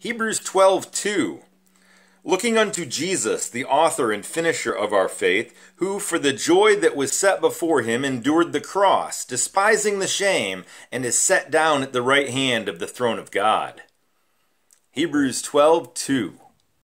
Hebrews 12:2 Looking unto Jesus, the author and finisher of our faith, who for the joy that was set before him endured the cross, despising the shame, and is set down at the right hand of the throne of God. Hebrews 12:2